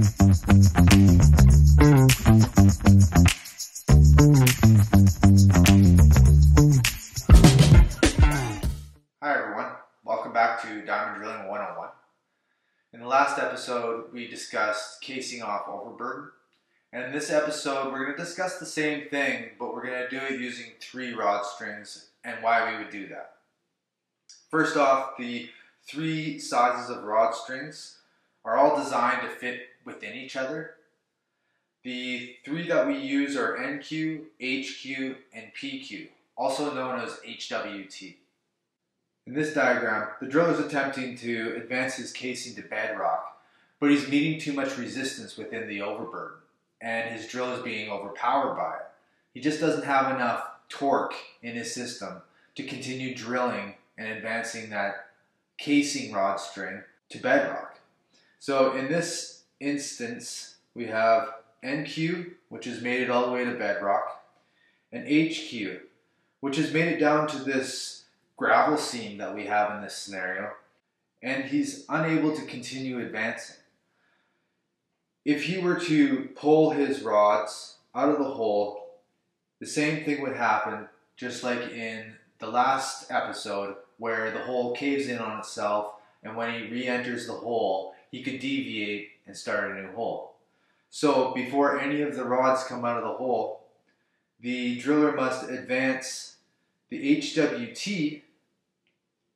In the last episode, we discussed casing off overburden. And in this episode, we're going to discuss the same thing, but we're going to do it using three rod strings and why we would do that. First off, the three sizes of rod strings are all designed to fit within each other. The three that we use are NQ, HQ, and PQ, also known as HWT. In this diagram, the driller is attempting to advance his casing to bedrock, but he's meeting too much resistance within the overburden, and his drill is being overpowered by it. He just doesn't have enough torque in his system to continue drilling and advancing that casing rod string to bedrock. So in this instance, we have NQ, which has made it all the way to bedrock, and HQ, which has made it down to this gravel seam that we have in this scenario, and he's unable to continue advancing. If he were to pull his rods out of the hole, the same thing would happen, just like in the last episode where the hole caves in on itself, and when he re-enters the hole, he could deviate and start a new hole. So before any of the rods come out of the hole, the driller must advance the HWT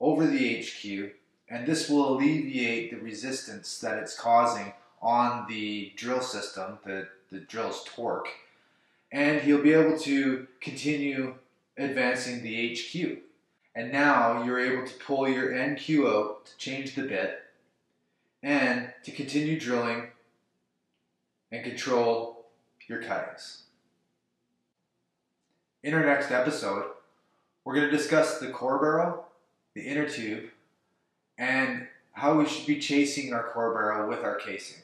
over the HQ, and this will alleviate the resistance that it's causing on the drill system, the, the drill's torque, and he'll be able to continue advancing the HQ. And now you're able to pull your NQ out to change the bit and to continue drilling and control your cuttings. In our next episode, we're going to discuss the core barrel, the inner tube, and how we should be chasing our core barrel with our casing.